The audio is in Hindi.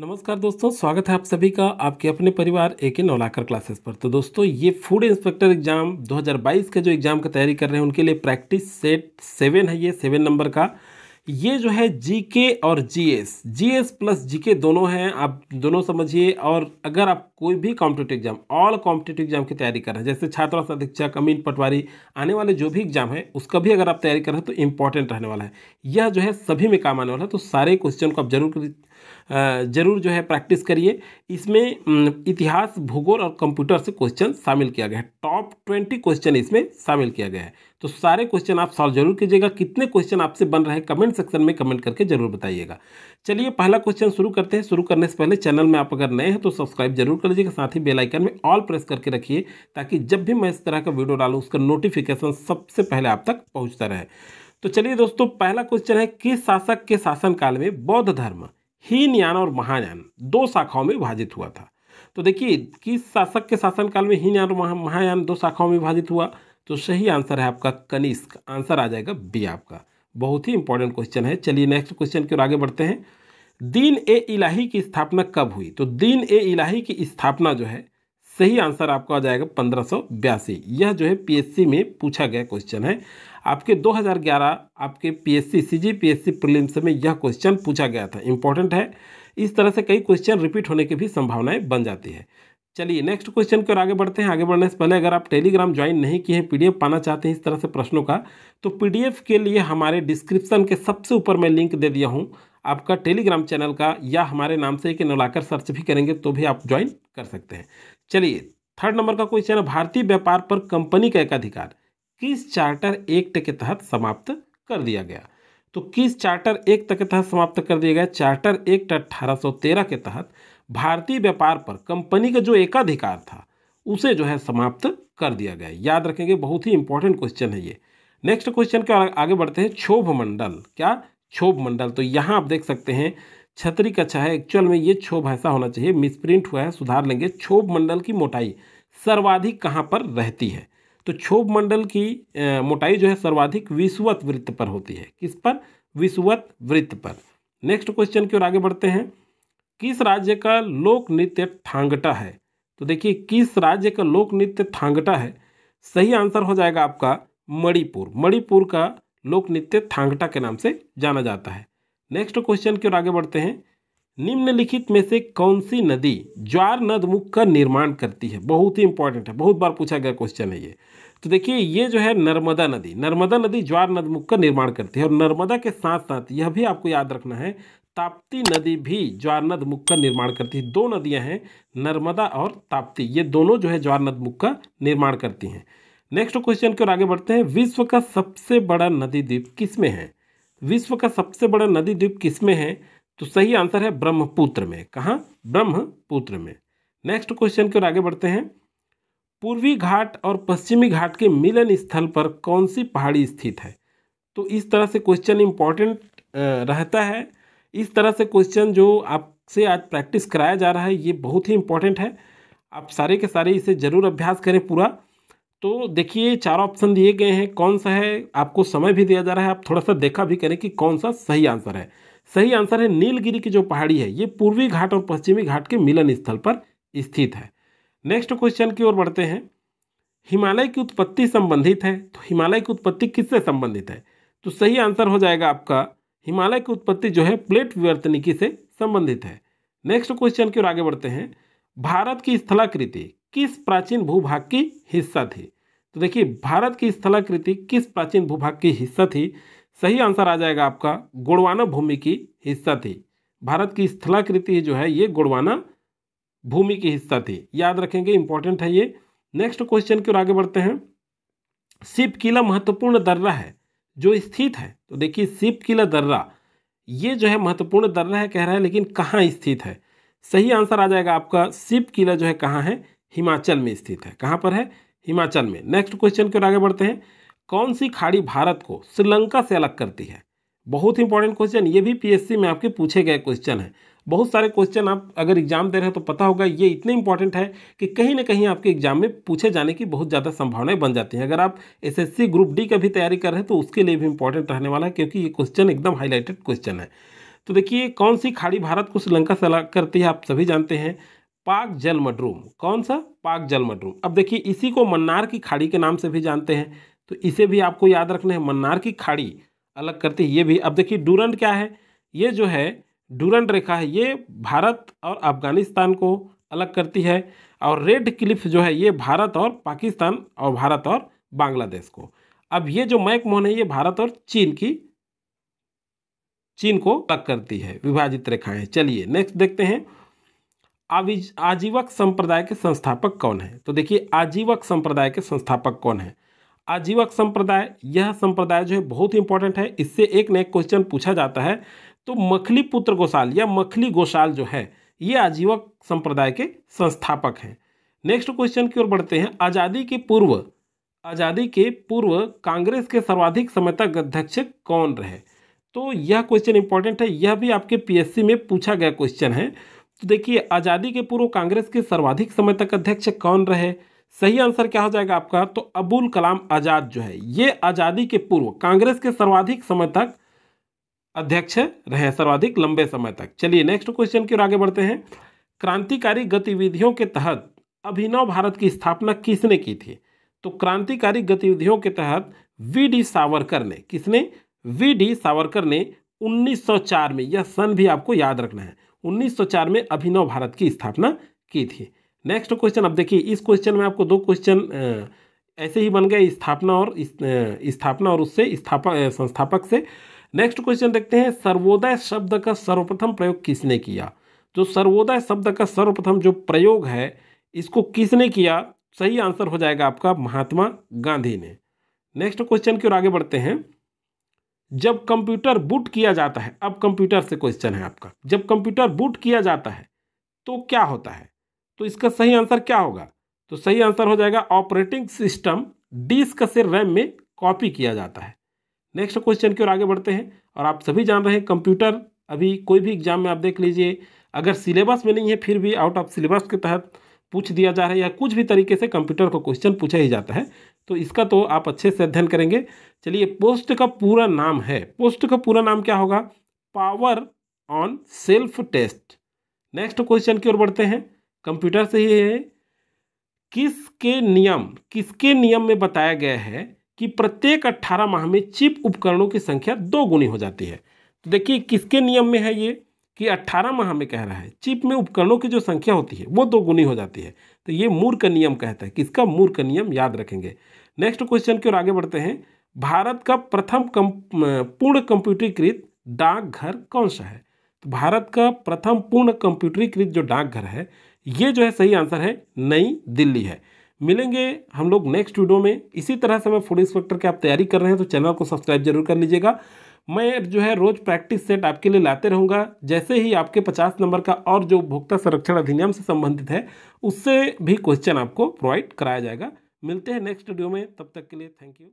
नमस्कार दोस्तों, स्वागत है आप सभी का आपके अपने परिवार ए के नौलाकर क्लासेस पर। तो दोस्तों, ये फ़ूड इंस्पेक्टर एग्ज़ाम 2022 का जो एग्ज़ाम का तैयारी कर रहे हैं, उनके लिए प्रैक्टिस सेट सेवन है ये सेवन नंबर का। ये जो है जीके और जीएस जीएस प्लस जीके दोनों हैं, आप दोनों समझिए, और अगर आप कोई भी competitive exam all competitive exam की तैयारी कर रहे हैं, जैसे छात्रावास अधीक्षक अमीन पटवारी, आने वाले जो भी एग्ज़ाम है, उसका भी अगर आप तैयारी कर रहे हैं तो इंपॉर्टेंट रहने वाला है। यह जो है सभी में काम आने वाला है तो सारे क्वेश्चन को आप ज़रूर ज़रूर जो है प्रैक्टिस करिए। इसमें इतिहास, भूगोल और कंप्यूटर से क्वेश्चन शामिल किया गया है। टॉप ट्वेंटी क्वेश्चन इसमें शामिल किया गया है। तो सारे क्वेश्चन आप सॉल्व ज़रूर कीजिएगा। कितने क्वेश्चन आपसे बन रहे हैं, कमेंट सेक्शन में कमेंट करके ज़रूर बताइएगा। चलिए, पहला क्वेश्चन शुरू करते हैं। शुरू करने से पहले चैनल में आप अगर नए हैं तो सब्सक्राइब ज़रूर कर लीजिएगा। साथ ही बेलाइकन में ऑल प्रेस करके रखिए ताकि जब भी मैं इस तरह का वीडियो डालूँ, उसका नोटिफिकेशन सबसे पहले आप तक पहुँचता रहे। तो चलिए दोस्तों, पहला क्वेश्चन है किस शासक के शासनकाल में बौद्ध धर्म? हीनयान और महायान दो शाखाओं में विभाजित हुआ था। तो देखिए, किस शासक के शासनकाल में हीन यान और महायान दो शाखाओं में विभाजित हुआ? तो सही आंसर है आपका कनिष्क। आंसर आ जाएगा बी आपका। बहुत ही इंपॉर्टेंट क्वेश्चन है। चलिए नेक्स्ट क्वेश्चन की ओर आगे बढ़ते हैं। दीन ए इलाही की स्थापना कब हुई? तो दीन ए इलाही की स्थापना जो है, सही आंसर आपको आ जाएगा पंद्रह यह जो है पीएससी में पूछा गया क्वेश्चन है। आपके 2011 आपके पीएससी सीजी पीएससी प्रीलिम्स में यह क्वेश्चन पूछा गया था। इंपॉर्टेंट है। इस तरह से कई क्वेश्चन रिपीट होने की भी संभावनाएँ बन जाती है। चलिए नेक्स्ट क्वेश्चन की ओर आगे बढ़ते हैं। आगे बढ़ने से पहले अगर आप टेलीग्राम ज्वाइन नहीं किए हैं पीडीएफ पाना चाहते हैं इस तरह से प्रश्नों का तो पीडीएफ के लिए हमारे डिस्क्रिप्शन के सबसे ऊपर मैं लिंक दे दिया हूँ। आपका टेलीग्राम चैनल का या हमारे नाम से कि नौलाकर सर्च भी करेंगे तो भी आप ज्वाइन कर सकते हैं। चलिए थर्ड नंबर का क्वेश्चन है। भारतीय व्यापार पर कंपनी का एकाधिकार किस चार्टर एक्ट के तहत समाप्त कर दिया गया? तो किस चार्टर एक्ट के तहत समाप्त कर दिया गया? चार्टर एक्ट 1813 के तहत भारतीय व्यापार पर, कंपनी का जो एकाधिकार था, उसे जो है समाप्त कर दिया गया। याद रखेंगे, बहुत ही इंपॉर्टेंट क्वेश्चन है ये। नेक्स्ट क्वेश्चन के आगे बढ़ते हैं, क्षोभ मंडल। क्या क्षोभ मंडल? तो यहाँ आप देख सकते हैं, छतरी कक्षा है एक्चुअल में ये क्षोभ ऐसा होना चाहिए मिसप्रिंट हुआ है, सुधार लेंगे। क्षोभ मंडल की मोटाई सर्वाधिक कहाँ पर रहती है? तो क्षोभ मंडल की मोटाई जो है सर्वाधिक विश्वत वृत्त पर होती है। किस पर? विश्वत वृत्त पर। नेक्स्ट क्वेश्चन की ओर आगे बढ़ते हैं। किस राज्य का लोक नृत्य ठांगटा है? तो देखिए, किस राज्य का लोक नृत्य ठांगटा है? सही आंसर हो जाएगा आपका मणिपुर। मणिपुर का लोक नृत्य थांगटा के नाम से जाना जाता है। नेक्स्ट क्वेश्चन की ओर आगे बढ़ते हैं। निम्नलिखित में से कौन सी नदी ज्वार नदमुख का निर्माण करती है? बहुत ही इंपॉर्टेंट है। बहुत बार पूछा गया क्वेश्चन है ये। तो देखिए, ये जो है नर्मदा नदी। नर्मदा नदी ज्वार नदमुख का निर्माण करती है और नर्मदा के साथ साथ यह भी आपको याद रखना है, ताप्ती नदी भी ज्वार नदमुख का निर्माण करती है। दो नदियाँ हैं, नर्मदा और ताप्ती। ये दोनों जो है ज्वार नदमुख का निर्माण करती हैं। नेक्स्ट क्वेश्चन की ओर आगे बढ़ते हैं। विश्व का सबसे बड़ा नदी द्वीप किसमें है? विश्व का सबसे बड़ा नदी द्वीप किसमें है? तो सही आंसर है ब्रह्मपुत्र में। कहाँ? ब्रह्मपुत्र में। नेक्स्ट क्वेश्चन की ओर आगे बढ़ते हैं। पूर्वी घाट और पश्चिमी घाट के मिलन स्थल पर कौन सी पहाड़ी स्थित है? तो इस तरह से क्वेश्चन इंपॉर्टेंट रहता है। इस तरह से क्वेश्चन जो आपसे आज प्रैक्टिस कराया जा रहा है, ये बहुत ही इंपॉर्टेंट है। आप सारे के सारे इसे ज़रूर अभ्यास करें पूरा। तो देखिए, चार ऑप्शन दिए गए हैं। कौन सा है? आपको समय भी दिया जा रहा है। आप थोड़ा सा देखा भी करें कि कौन सा सही आंसर है। सही आंसर है नीलगिरी की जो पहाड़ी है, ये पूर्वी घाट और पश्चिमी घाट के मिलन स्थल पर स्थित है। नेक्स्ट क्वेश्चन की ओर बढ़ते हैं। हिमालय की उत्पत्ति संबंधित है तो हिमालय की उत्पत्ति किससे संबंधित है? तो सही आंसर हो जाएगा आपका, हिमालय की उत्पत्ति जो है प्लेट विवर्तनिकी से संबंधित है। नेक्स्ट क्वेश्चन की ओर आगे बढ़ते हैं। भारत की स्थलाकृति किस प्राचीन भूभाग की हिस्सा थी? तो देखिए, भारत की स्थलाकृति किस प्राचीन भूभाग की हिस्सा थी? सही आंसर आ जाएगा आपका गुड़वाना भूमि की हिस्सा थी। भारत की स्थलाकृति जो है, ये गुड़वाना भूमि की हिस्सा थी। याद रखेंगे इंपॉर्टेंट है ये। नेक्स्ट क्वेश्चन की ओर आगे बढ़ते हैं। शिव किला महत्वपूर्ण दर्रा है, जो स्थित है। तो देखिए शिव किला दर्रा, ये जो है महत्वपूर्ण दर्रा है कह रहा है, लेकिन कहाँ स्थित है? सही आंसर आ जाएगा आपका शिव किला जो है कहाँ है? हिमाचल में स्थित है। कहाँ पर है? हिमाचल में। नेक्स्ट क्वेश्चन की ओर आगे बढ़ते हैं। कौन सी खाड़ी भारत को श्रीलंका से अलग करती है? बहुत इंपॉर्टेंट क्वेश्चन ये भी पीएससी में आपके पूछे गए क्वेश्चन है। बहुत सारे क्वेश्चन आप अगर एग्ज़ाम दे रहे हैं तो पता होगा, ये इतने इंपॉर्टेंट है कि कहीं ना कहीं आपके एग्ज़ाम में पूछे जाने की बहुत ज़्यादा संभावनाएँ बन जाती हैं। अगर आप एसएससी ग्रुप डी का भी तैयारी कर रहे हैं तो उसके लिए भी इंपॉर्टेंट रहने वाला है, क्योंकि ये क्वेश्चन एकदम हाईलाइटेड क्वेश्चन है। तो देखिए, कौन सी खाड़ी भारत को श्रीलंका से अलग करती है, आप सभी जानते हैं? पाक जल मडरूम कौन सा? पाक जल मडरूम अब देखिए, इसी को मन्नार की खाड़ी के नाम से भी जानते हैं। तो इसे भी आपको याद रखना है, मन्नार की खाड़ी अलग करती है। ये भी, अब देखिए, डूरंड क्या है? ये जो है, डूरंड रेखा है, ये भारत और अफ़गानिस्तान को अलग करती है और रेड क्लिफ जो है, ये भारत और पाकिस्तान और भारत और बांग्लादेश को। अब ये जो मैक मोहन है, ये भारत और चीन की, चीन को अलग करती है, विभाजित रेखाएँ। चलिए नेक्स्ट देखते हैं। आजीवक संप्रदाय के संस्थापक कौन है? तो देखिए, आजीवक संप्रदाय के संस्थापक कौन है? आजीवक संप्रदाय, यह संप्रदाय जो है बहुत इंपॉर्टेंट है। इससे एक न एक क्वेश्चन पूछा जाता है। तो मखली पुत्र गोशाल या मखली गोशाल जो है, ये आजीवक संप्रदाय के संस्थापक हैं। नेक्स्ट क्वेश्चन की ओर बढ़ते हैं। आज़ादी के पूर्व, आज़ादी के पूर्व कांग्रेस के सर्वाधिक समय तक अध्यक्ष कौन रहे? तो यह क्वेश्चन इंपॉर्टेंट है। यह भी आपके पीएससी में पूछा गया क्वेश्चन है। तो देखिए, आज़ादी के पूर्व कांग्रेस के सर्वाधिक समय तक अध्यक्ष कौन रहे? सही आंसर क्या हो जाएगा आपका? तो अबुल कलाम आज़ाद जो है, ये आज़ादी के पूर्व कांग्रेस के सर्वाधिक समय तक अध्यक्ष रहे, सर्वाधिक लंबे समय तक। चलिए नेक्स्ट क्वेश्चन की ओर आगे बढ़ते हैं। क्रांतिकारी गतिविधियों के तहत अभिनव भारत की स्थापना किसने की थी? तो क्रांतिकारी गतिविधियों के तहत वी डी सावरकर ने, किसने? वी डी सावरकर ने 1904 में, यह सन भी आपको याद रखना है 1904 में अभिनव भारत की स्थापना की थी। नेक्स्ट क्वेश्चन अब देखिए, इस क्वेश्चन में आपको दो क्वेश्चन ऐसे ही बन गए, स्थापना और स्थापना और उससे स्थापक संस्थापक से। नेक्स्ट क्वेश्चन देखते हैं, सर्वोदय शब्द का सर्वप्रथम प्रयोग किसने किया? जो सर्वोदय शब्द का सर्वप्रथम जो प्रयोग है, इसको किसने किया? सही आंसर हो जाएगा आपका महात्मा गांधी ने। नेक्स्ट क्वेश्चन की ओर आगे बढ़ते हैं। जब कंप्यूटर बूट किया जाता है, अब कंप्यूटर से क्वेश्चन है आपका। जब कंप्यूटर बूट किया जाता है तो क्या होता है? तो इसका सही आंसर क्या होगा? तो सही आंसर हो जाएगा ऑपरेटिंग सिस्टम डिस्क से रैम में कॉपी किया जाता है। नेक्स्ट क्वेश्चन की ओर आगे बढ़ते हैं और आप सभी जान रहे हैं कंप्यूटर, अभी कोई भी एग्ज़ाम में आप देख लीजिए, अगर सिलेबस में नहीं है फिर भी आउट ऑफ़ सिलेबस के तहत पूछ दिया जा रहा है या कुछ भी तरीके से कंप्यूटर को क्वेश्चन पूछा ही जाता है तो इसका तो आप अच्छे से अध्ययन करेंगे। चलिए, पोस्ट का पूरा नाम है। पोस्ट का पूरा नाम क्या होगा? Power on self test. Next question की ओर बढ़ते हैं। कंप्यूटर से ही है किसके नियम किसके नियम में बताया गया है कि प्रत्येक 18 माह में चिप उपकरणों की संख्या दो गुनी हो जाती है? तो देखिए किसके नियम में है ये कि 18 माह में कह रहा है चिप में उपकरणों की जो संख्या होती है वो दो गुनी हो जाती है। तो ये मूर्ख नियम कहता है किसका मूर्ख नियम याद रखेंगे। नेक्स्ट क्वेश्चन की ओर आगे बढ़ते हैं। भारत का प्रथम कम, पूर्ण कंप्यूटरीकृत डाकघर कौन सा है? तो भारत का प्रथम पूर्ण कंप्यूटरीकृत जो डाकघर है ये जो है सही आंसर है, नई दिल्ली है। मिलेंगे हम लोग नेक्स्ट वीडियो में। इसी तरह से मैं फ़ूड इंस्पेक्टर की आप तैयारी कर रहे हैं तो चैनल को सब्सक्राइब ज़रूर कर लीजिएगा। मैं जो है रोज़ प्रैक्टिस सेट आपके लिए लाते रहूँगा। जैसे ही आपके पचास नंबर का और जो उपभोक्ता संरक्षण अधिनियम से संबंधित है, उससे भी क्वेश्चन आपको प्रोवाइड कराया जाएगा। मिलते हैं नेक्स्ट वीडियो में। तब तक के लिए थैंक यू